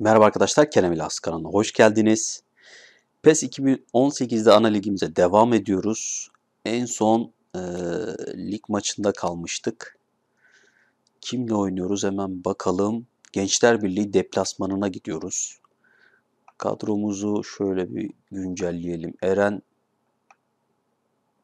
Merhaba arkadaşlar, Kerem İlhas kanalına hoş geldiniz. PES 2018'de ana ligimize devam ediyoruz. En son e, lig maçında kalmıştık. Kimle oynuyoruz hemen bakalım. Gençler Birliği deplasmanına gidiyoruz. Kadromuzu şöyle bir güncelleyelim. Eren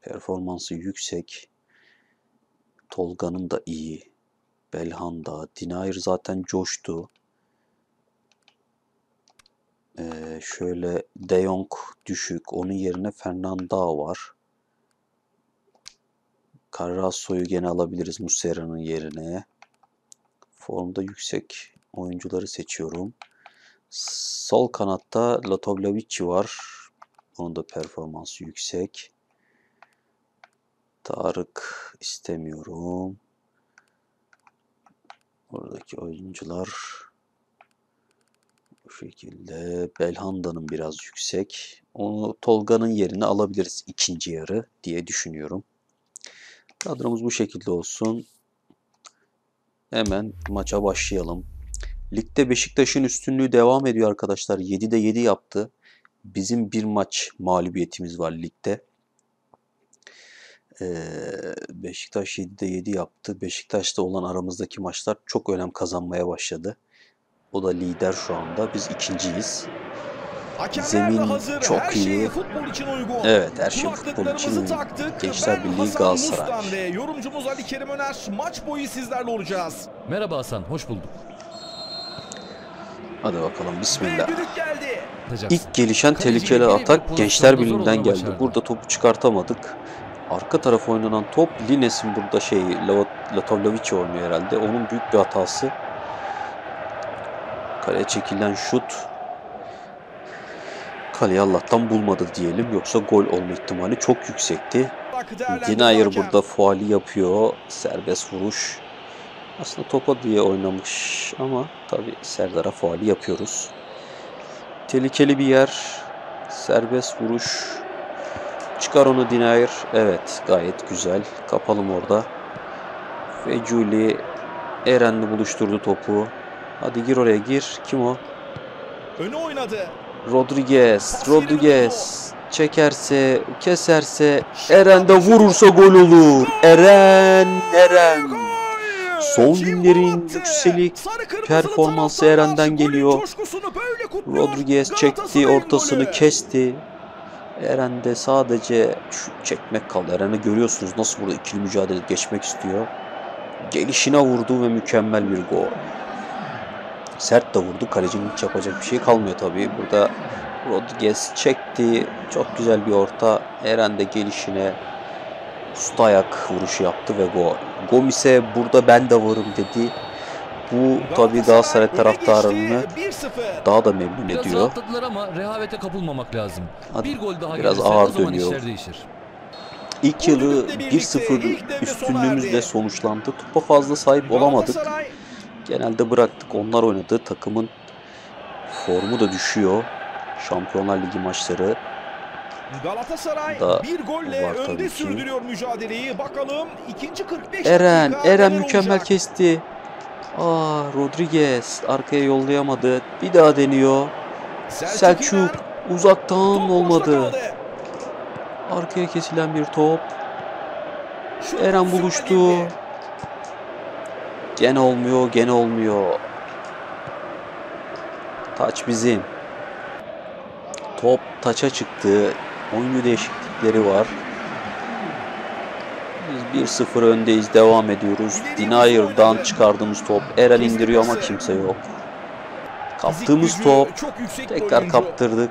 performansı yüksek. Tolga'nın da iyi. Belhanda, Dinair zaten coştu. Ee, şöyle De Jong düşük. Onun yerine Fernando var. Carrasco'yu gene alabiliriz Muslera'nın yerine. Formda yüksek oyuncuları seçiyorum. Sol kanatta Latovlavici var. Onun da performansı yüksek. Tarık istemiyorum. Oradaki oyuncular bu şekilde. Belhanda'nın biraz yüksek. Onu Tolga'nın yerine alabiliriz ikinci yarı diye düşünüyorum. Kadromuz bu şekilde olsun. Hemen maça başlayalım. Ligde Beşiktaş'ın üstünlüğü devam ediyor arkadaşlar. 7'de 7 yaptı. Bizim bir maç mağlubiyetimiz var ligde. Ee, Beşiktaş 7'de 7 yaptı. Beşiktaş'ta olan aramızdaki maçlar çok önem kazanmaya başladı. O da lider şu anda. Biz ikinciyiz. Zemin hazır. çok her iyi. Futbol için uygun. Evet her şey futbol için taktık. Gençler Birliği Galatasaray. Yorumcumuz Ali Kerim Öner maç boyu sizlerle olacağız. Merhaba Hasan, hoş bulduk. Hadi bakalım bismillah. geldi. İlk gelişen tehlikeli atak Gençler Birliği'nden geldi. Burada topu çıkartamadık. Arka tarafa oynanan top Lines'in burada şey Latovlavici oynuyor herhalde. Onun büyük bir hatası. Kaleye çekilen şut Kaleyi Allah'tan bulmadı diyelim. Yoksa gol olma ihtimali çok yüksekti. Hakem. burada faali yapıyor. Serbest vuruş. Aslında topa diye oynamış ama tabi Serdar'a faali yapıyoruz. Tehlikeli bir yer. Serbest vuruş. Çıkar onu Dinayer. Evet gayet güzel. Kapalım orada. Feculi Eren'le buluşturdu topu. Hadi gir oraya gir. Kim o? Öne oynadı. Rodriguez, Rodriguez çekerse, keserse, Eren de vurursa gol olur. Eren, Eren. Son günlerin yükselik performansı Eren'den geliyor. Rodriguez çekti, ortasını kesti. Eren de sadece çekmek kaldı. Eren'i görüyorsunuz nasıl burada ikili mücadele geçmek istiyor. Gelişine vurdu ve mükemmel bir gol. Sert de vurdu. Kalecinin hiç yapacak bir şey kalmıyor tabii. Burada Rodriguez çekti. Çok güzel bir orta. Eren de gelişine usta ayak vuruşu yaptı ve gol. Gomis'e burada ben de varım dedi. Bu tabii Galatasaray taraftarını geçti. 1-0. daha da memnun Biraz ediyor. rahatladılar ama rehavete kapılmamak lazım. Hadi, bir gol daha biraz ağır dönüyor. İlk birlikte 1-0 ilk devre sona üstünlüğümüzle sonuçlandı. Topa fazla sahip olamadık. Genelde bıraktık. Onlar oynadı. Takımın formu da düşüyor. Şampiyonlar Ligi maçları. Galatasaray Da bir golle önde ki. sürdürüyor mücadeleyi. Bakalım ikinci 45 Eren, Eren mükemmel olacak? kesti. Aa, Rodriguez arkaya yollayamadı. Bir daha deniyor. Selçuk İnan, uzaktan olmadı. Arkaya kesilen bir top. Şut Eren buluştu. girdi. Gene olmuyor, gene olmuyor. Taç bizim. Top taça çıktı. Oyuncu değişiklikleri var. Biz 1-0 öndeyiz. Devam ediyoruz. Dinayer'dan çıkardığımız top. Eren indiriyor ama kimse yok. Kaptığımız top. Tekrar kaptırdık.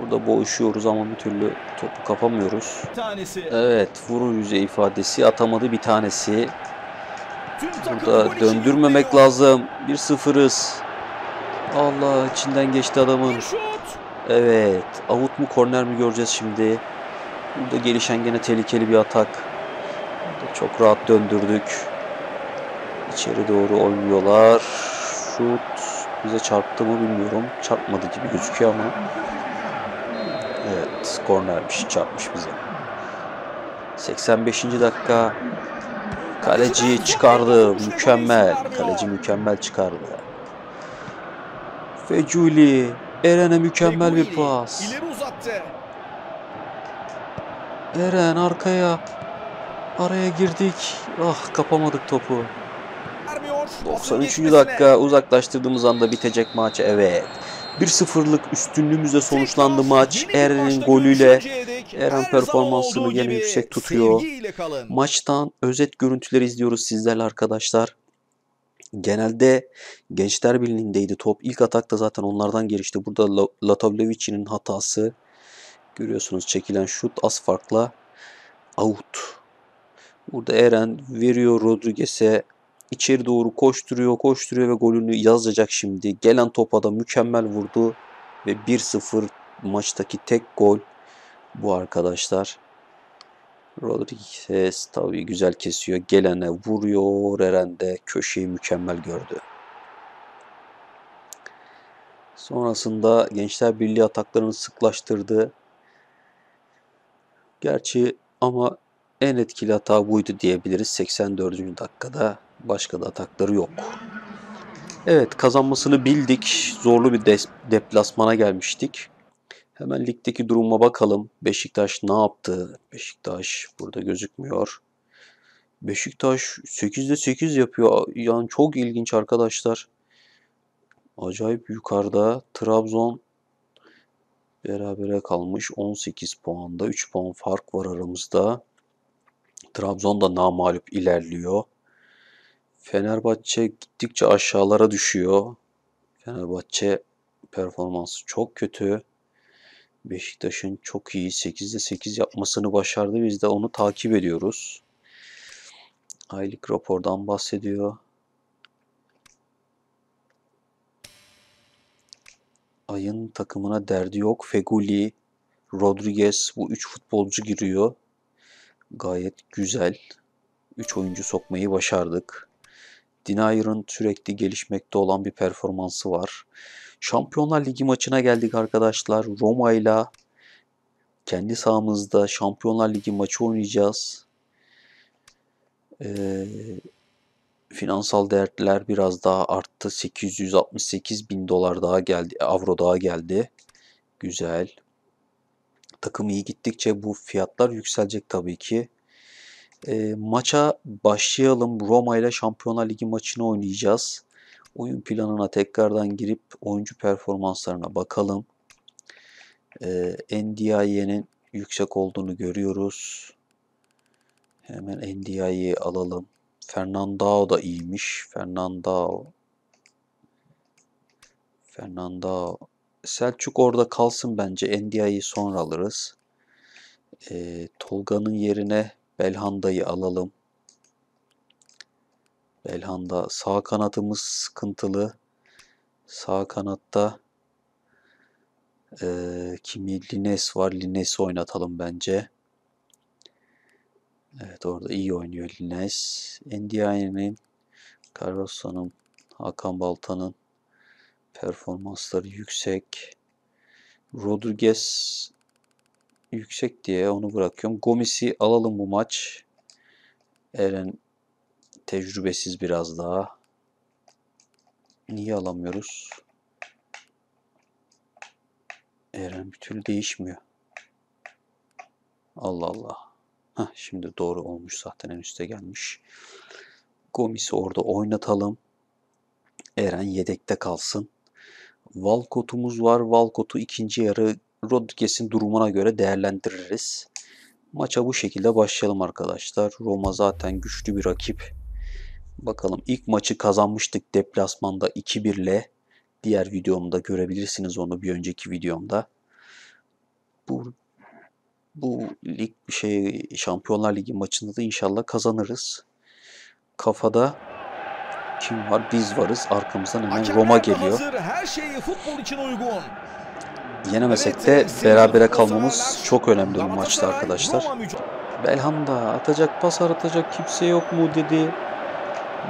Burada boğuşuyoruz ama bir türlü topu kapamıyoruz. Evet, vurur yüzey ifadesi atamadı bir tanesi. Burada döndürmemek lazım. 1-0'ız. Allah içinden geçti adamın. Evet. Avut mu korner mi göreceğiz şimdi. Burada gelişen gene tehlikeli bir atak. Burada çok rahat döndürdük. İçeri doğru oynuyorlar. Şut bize çarptı mı bilmiyorum. Çarpmadı gibi gözüküyor ama. Evet. Kornermiş. Çarpmış bize. 85. dakika. Kaleci çıkardı. Mükemmel. Kaleci mükemmel çıkardı. Feculi. Eren'e mükemmel bir pas. Eren arkaya. Araya girdik. Ah kapamadık topu. Vermiyor. Pasın 93. geçmesine. dakika uzaklaştırdığımız anda bitecek maç. Evet. 1-0'lık üstünlüğümüzle sonuçlandı maç. Eren'in golüyle Eren performansını gene yüksek tutuyor. Maçtan özet görüntüleri izliyoruz sizlerle arkadaşlar. Genelde Gençler Birliği'ndeydi top. İlk atakta zaten onlardan gelişti. Burada La- Latavlevici'nin hatası. Görüyorsunuz çekilen şut az farkla out. Burada Eren veriyor Rodriguez'e. İçeri doğru koşturuyor, koşturuyor ve golünü yazacak şimdi. Gelen topa da mükemmel vurdu ve 1-0 maçtaki tek gol bu arkadaşlar. Rodriguez tabii güzel kesiyor. Gelene vuruyor. Eren de köşeyi mükemmel gördü. Sonrasında Gençler Birliği ataklarını sıklaştırdı. Gerçi ama en etkili hata buydu diyebiliriz. 84. dakikada başka da atakları yok. Evet kazanmasını bildik. Zorlu bir deplasmana gelmiştik. Hemen ligdeki duruma bakalım. Beşiktaş ne yaptı? Beşiktaş burada gözükmüyor. Beşiktaş 8'de 8 yapıyor. Yani çok ilginç arkadaşlar. Acayip yukarıda. Trabzon berabere kalmış. 18 puanda. 3 puan fark var aramızda. Trabzon da namağlup ilerliyor. Fenerbahçe gittikçe aşağılara düşüyor. Fenerbahçe performansı çok kötü. Beşiktaş'ın çok iyi 8'de 8 yapmasını başardı. Biz de onu takip ediyoruz. Aylık rapordan bahsediyor. Ayın takımına derdi yok. Feguli, Rodriguez bu 3 futbolcu giriyor. Gayet güzel. 3 oyuncu sokmayı başardık. Dinayer'ın sürekli gelişmekte olan bir performansı var. Şampiyonlar Ligi maçına geldik arkadaşlar. Roma ile kendi sahamızda Şampiyonlar Ligi maçı oynayacağız. Ee, finansal değerler biraz daha arttı. 868 bin dolar daha geldi. Avro daha geldi. Güzel. Takım iyi gittikçe bu fiyatlar yükselecek tabii ki. Ee, maça başlayalım. Roma ile Şampiyonlar Ligi maçını oynayacağız. Oyun planına tekrardan girip oyuncu performanslarına bakalım. Ee, NDI'nin yüksek olduğunu görüyoruz. Hemen NDI'yi alalım. Fernandao da iyiymiş. Fernandao. Fernandao. Selçuk orada kalsın bence. NDI'yi sonra alırız. Ee, Tolga'nın yerine Belhanda'yı alalım. Belhanda sağ kanatımız sıkıntılı. Sağ kanatta eee kimi Lines var. Lines'i oynatalım bence. Evet orada iyi oynuyor Lines. Ndiaye'nin, Carlos'un, Hakan Balta'nın performansları yüksek. Rodriguez yüksek diye onu bırakıyorum. Gomis'i alalım bu maç. Eren tecrübesiz biraz daha. Niye alamıyoruz? Eren bir türlü değişmiyor. Allah Allah. Heh, şimdi doğru olmuş zaten en üste gelmiş. Gomis'i orada oynatalım. Eren yedekte kalsın. Walcott'umuz var. Walcott'u ikinci yarı Rodriguez'in durumuna göre değerlendiririz. Maça bu şekilde başlayalım arkadaşlar. Roma zaten güçlü bir rakip. Bakalım ilk maçı kazanmıştık deplasmanda 2-1 ile. Diğer videomda görebilirsiniz onu bir önceki videomda. Bu bu lig şey Şampiyonlar Ligi maçında da inşallah kazanırız. Kafada kim var? Biz varız. Arkamızdan hemen Roma geliyor. Her şey futbol için uygun. Yenemesek de berabere kalmamız çok önemli bu maçta arkadaşlar. Belhanda atacak pas atacak kimse yok mu dedi.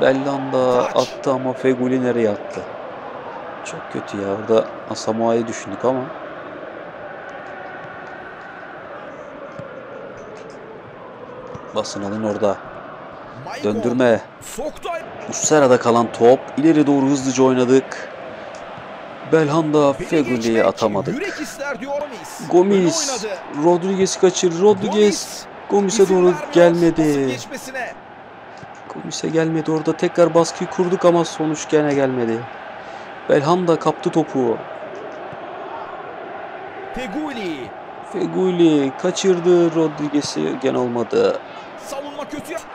Belhanda attı ama Feguli nereye attı? Çok kötü ya. Orada Asamoah'yı düşündük ama. Basın alın orada. Döndürme. Muslera'da kalan top. ileri doğru hızlıca oynadık. Belhanda geçmek atamadık. Gomis. Rodriguez'i kaçır. Rodriguez. Gomis. Gomis'e doğru gelmedi. Gomis'e gelmedi. Orada tekrar baskıyı kurduk ama sonuç gene gelmedi. Belhanda kaptı topu. Feguli. Feguli kaçırdı. Rodriguez'i gene olmadı.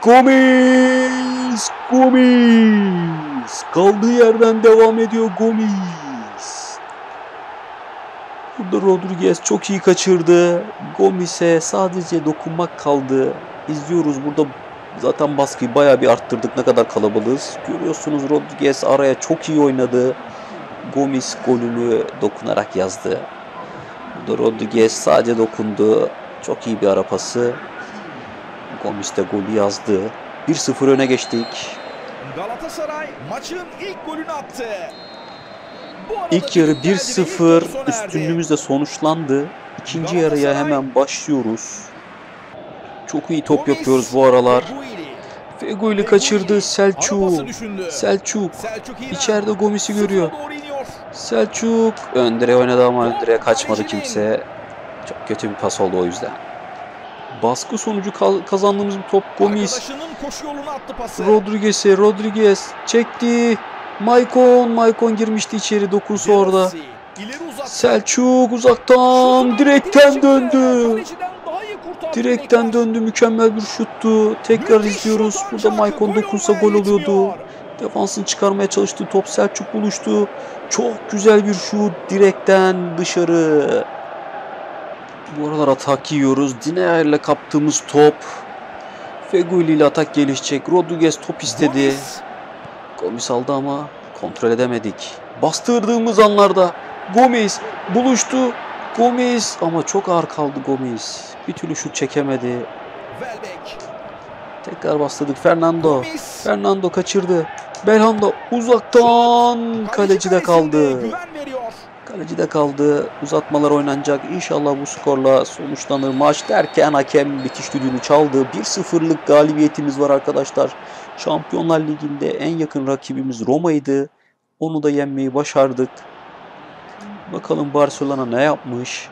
Gomis! Gomis! Kaldığı yerden devam ediyor Gomis. Burada Rodriguez çok iyi kaçırdı. Gomis'e sadece dokunmak kaldı. İzliyoruz burada zaten baskıyı bayağı bir arttırdık. Ne kadar kalabalığız. Görüyorsunuz Rodriguez araya çok iyi oynadı. Gomis golünü dokunarak yazdı. Burada Rodriguez sadece dokundu. Çok iyi bir ara pası. Gomis de golü yazdı. 1-0 öne geçtik. Galatasaray maçın ilk golünü attı. İlk yarı düdük geldi ve ilk 1-0 yarı sona erdi. üstünlüğümüzle sonuçlandı. İkinci yarıya hemen başlıyoruz. Çok iyi top yapıyoruz bu aralar. Feguli kaçırdı Selçuk. Selçuk içeride Gomis'i görüyor. Selçuk Önder'e oynadı ama Önder'e kaçmadı kimse. Çok kötü bir pas oldu o yüzden. Baskı sonucu ka- kazandığımız bir top Gomis. Rodriguez'e Rodriguez çekti. Maicon Maicon girmişti içeri dokunsa orada. Selçuk uzaktan direkten döndü. Direkten döndü mükemmel bir şuttu. Tekrar izliyoruz. Burada gol dokunsa gol oluyordu. yetmiyor. Defansın çıkarmaya çalıştığı top Selçuk buluştu. Çok güzel bir şut direkten dışarı. Bu aralar atak yiyoruz. Dinea ile kaptığımız top. Feguli ile atak gelişecek. Rodriguez top istedi. Gomis. Gomis aldı ama kontrol edemedik. Bastırdığımız anlarda Gomis buluştu. Gomis ama çok ağır kaldı Gomis. Bir türlü şut çekemedi. Tekrar bastırdık Fernando. Gomis. Fernando kaçırdı. Belhanda uzaktan kaleci de kaldı. Kaleci kaldı. Uzatmalar oynanacak. İnşallah bu skorla sonuçlanır maç derken hakem bitiş düdüğünü çaldı. 1-0'lık galibiyetimiz var arkadaşlar. Şampiyonlar Ligi'nde en yakın rakibimiz Roma'ydı. Onu da yenmeyi başardık. Bakalım Barcelona ne yapmış?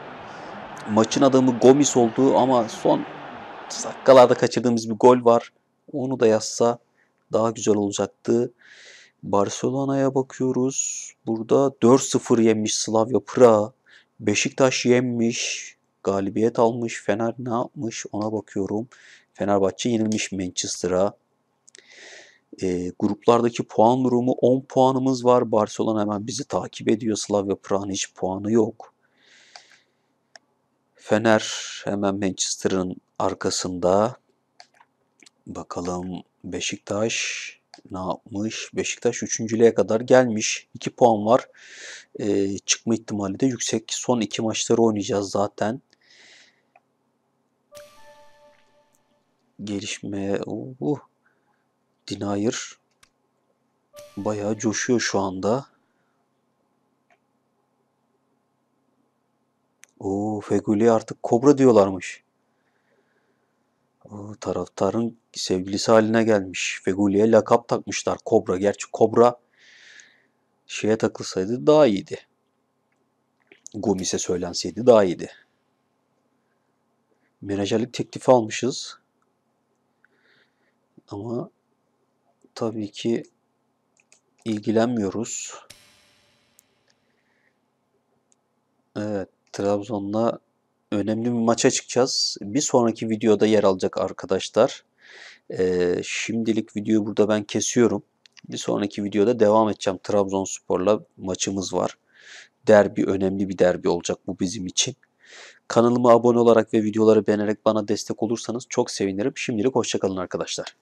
Maçın adamı Gomis oldu ama son dakikalarda kaçırdığımız bir gol var. Onu da yazsa daha güzel olacaktı. Barcelona'ya bakıyoruz. Burada 4-0 yenmiş Slavia Prag. Beşiktaş yenmiş. Galibiyet almış. Fener ne yapmış ona bakıyorum. Fenerbahçe yenilmiş Manchester'a. E, gruplardaki puan durumu 10 puanımız var. Barcelona hemen bizi takip ediyor. Slavia Prag'ın hiç puanı yok. Fener hemen Manchester'ın arkasında. Bakalım Beşiktaş ne yapmış? Beşiktaş üçüncülüğe kadar gelmiş. 2 puan var. Ee, çıkma ihtimali de yüksek. Son iki maçları oynayacağız zaten. Gelişme. Uh, Denier bayağı coşuyor şu anda. Oo, Feguli artık Kobra diyorlarmış. O taraftarın sevgilisi haline gelmiş. Feguli'ye lakap takmışlar. Kobra. Gerçi Kobra şeye takılsaydı daha iyiydi. Gomis'e söylenseydi daha iyiydi. Menajerlik teklifi almışız. Ama tabii ki ilgilenmiyoruz. Evet, Trabzon'la önemli bir maça çıkacağız. Bir sonraki videoda yer alacak arkadaşlar. Ee, şimdilik videoyu burada ben kesiyorum. Bir sonraki videoda devam edeceğim. Trabzonspor'la maçımız var. Derbi önemli bir derbi olacak bu bizim için. Kanalıma abone olarak ve videoları beğenerek bana destek olursanız çok sevinirim. Şimdilik hoşçakalın arkadaşlar.